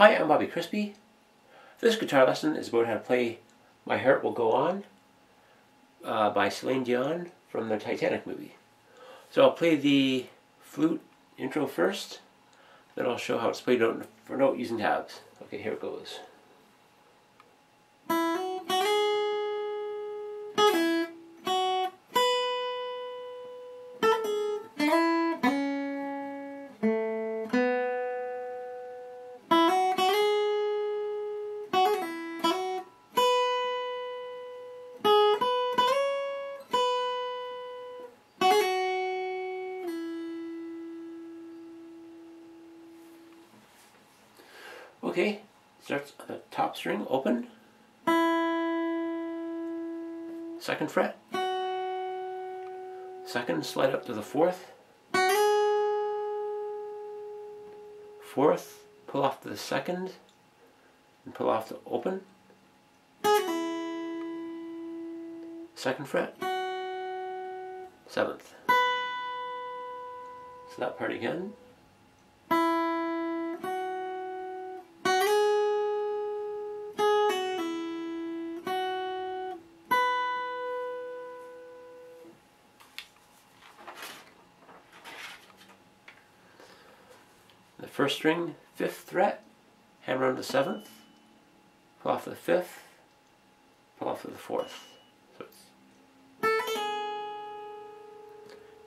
Hi, I'm Bobby Crispy. This guitar lesson is about how to play My Heart Will Go On uh, by Celine Dion from the Titanic movie. So I'll play the flute intro first, then I'll show how it's played note for note using tabs. Okay, here it goes. Okay, starts on the top string open, second fret, second slide up to the fourth, fourth pull off to the second, and pull off the open, second fret, seventh. So that part again. The first string, fifth fret, hammer on the seventh, pull off the fifth, pull off to the fourth. So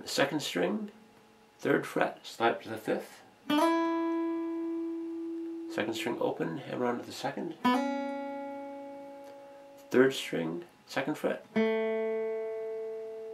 the second string, third fret, slide up to the fifth, second string open, hammer on to the second, third string, second fret,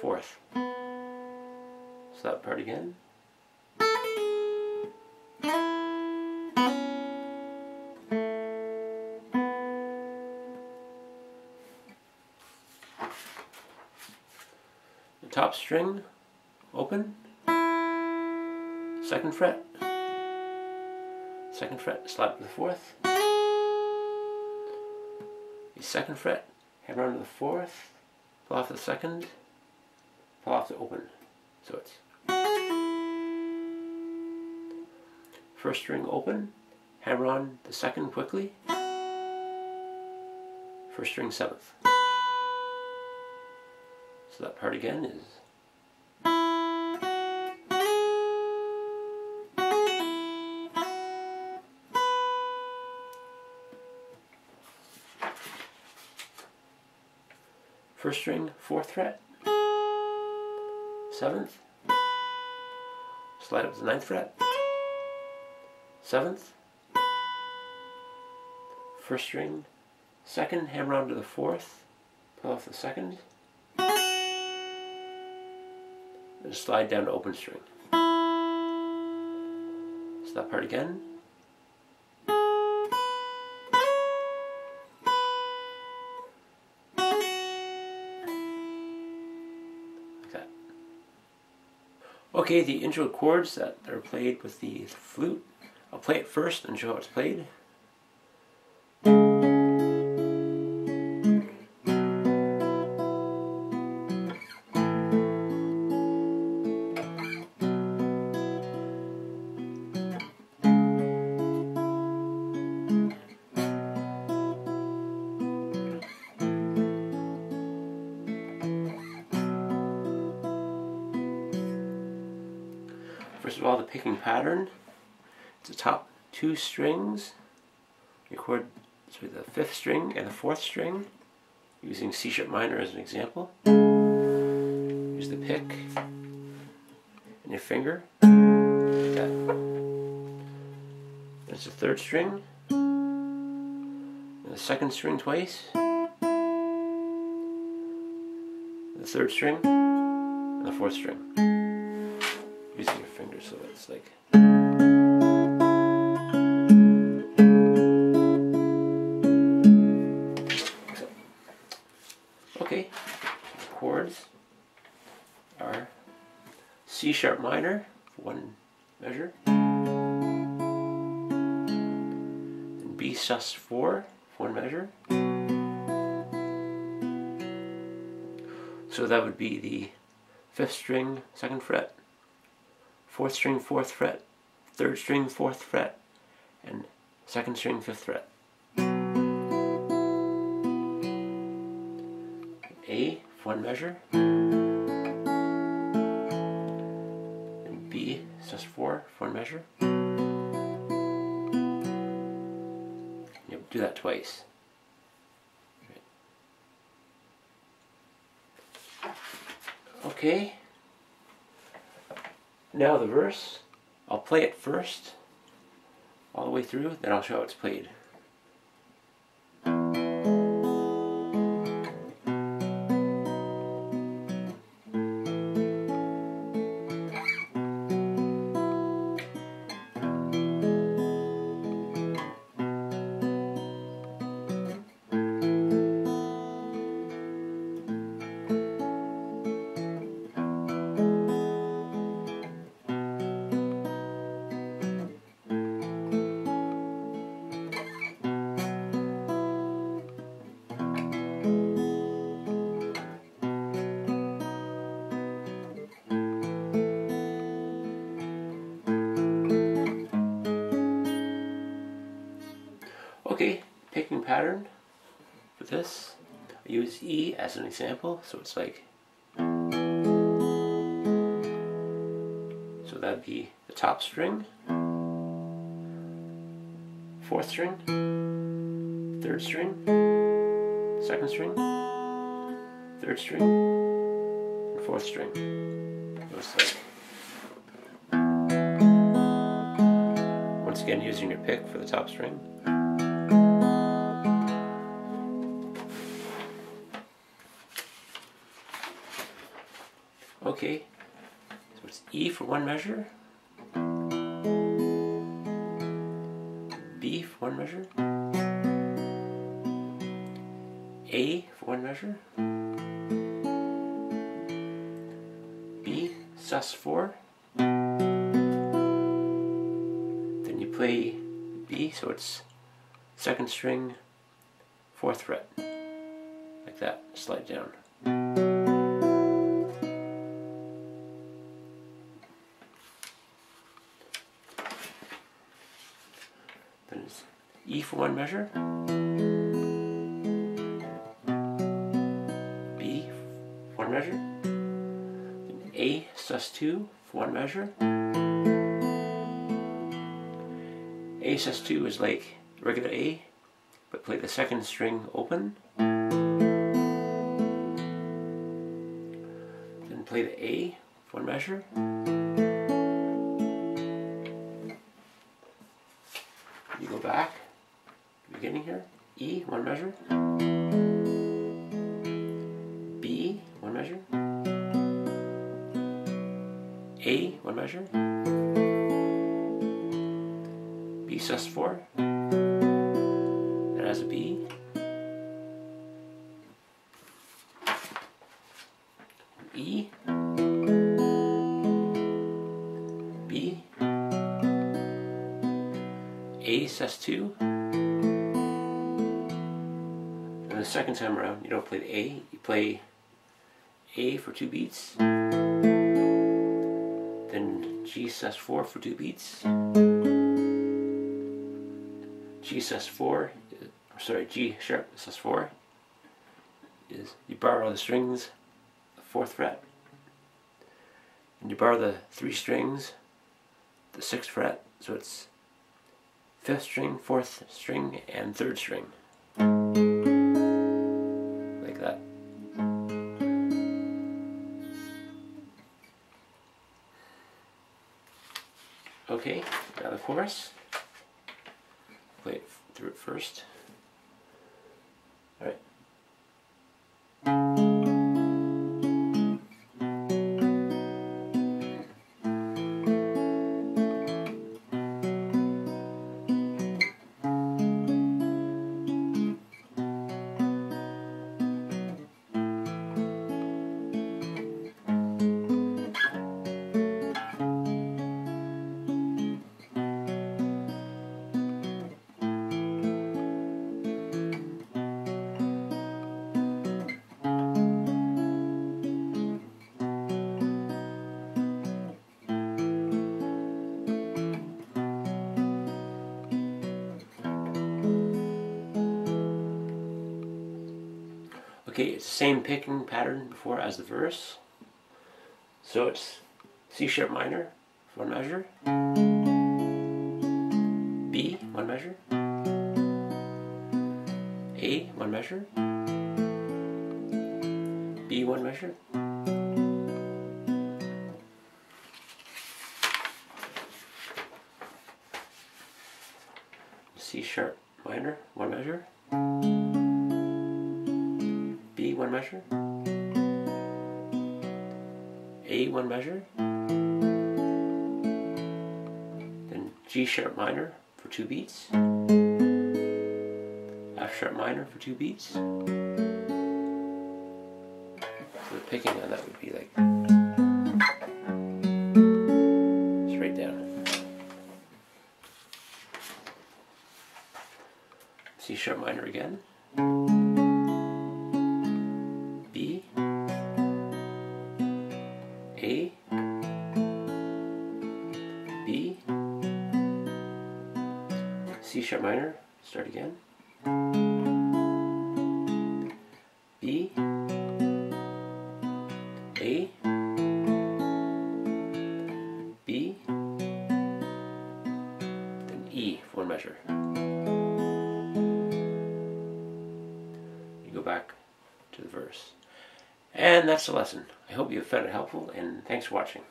fourth. So that part again. String open, second fret, second fret, slide to the fourth, second fret, hammer onto the fourth, pull off the second, pull off the open. So it's first string open, hammer on the second quickly, first string seventh. So that part again is first string, fourth fret, seventh, slide up to the ninth fret, seventh, first string, second, hammer on to the fourth, pull off the second, and slide down to open string. So that part again. Okay, the intro chords that are played with the flute. I'll play it first and show how it's played. First of all, the picking pattern. It's the top two strings. Record sorry, the fifth string and the fourth string using C sharp minor as an example. Use the pick and your finger. Like that. There's the third string. And the second string twice. The third string and the fourth string so it's like okay chords are C sharp minor one measure. And B sus 4 one measure. So that would be the fifth string second fret fourth string, fourth fret, third string, fourth fret, and second string, fifth fret. A, one measure. And B, sus four, one measure. Do that twice. Okay. Now the verse, I'll play it first, all the way through, then I'll show how it's played. Okay, picking pattern for this. I use E as an example, so it's like so that'd be the top string, fourth string, third string, second string, third string, and fourth string. So like once again using your pick for the top string. One measure, B for one measure, A for one measure, B sus four, then you play B, so it's second string, fourth fret, like that, slide down. Measure, B one measure, A sus two for one measure. A sus two is like regular A, but play the second string open. Then play the A one measure. E, one measure. B, one measure. A, one measure. B sus4. That has a B. E. B. A sus2. Second time around, you don't play the A, you play A for two beats, then G sus 4 for two beats, G sus 4, uh, sorry, G sharp sus 4 is you borrow the strings, the fourth fret, and you borrow the three strings, the sixth fret, so it's fifth string, fourth string, and third string. Okay, now the chorus. Play it through it first. Alright. Same picking pattern before as the verse. So it's C sharp minor, one measure. B, one measure. A, one measure. B, one measure. A1 measure, then G sharp minor for two beats, F sharp minor for two beats. So the picking on that would be like straight down. C sharp minor again. Minor. Start again. B. A. B. Then E for measure. You go back to the verse. And that's the lesson. I hope you found it helpful and thanks for watching.